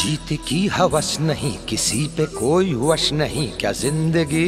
जीत की हवस नहीं किसी पे कोई वश नहीं क्या ज़िंदगी